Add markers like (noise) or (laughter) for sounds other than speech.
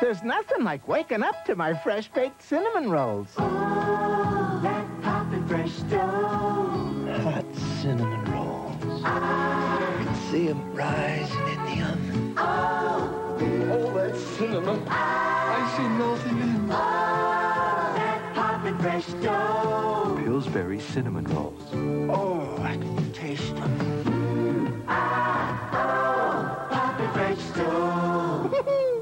There's nothing like waking up to my fresh baked cinnamon rolls. Oh, that poppin' fresh dough. Hot cinnamon rolls. Ah. I can see them rising in the oven. Oh, oh that cinnamon. Ah. I see melting in. Oh, that poppin' fresh dough. Pillsbury cinnamon rolls. Oh, I can taste them. Ah, oh, poppin' fresh dough. (laughs)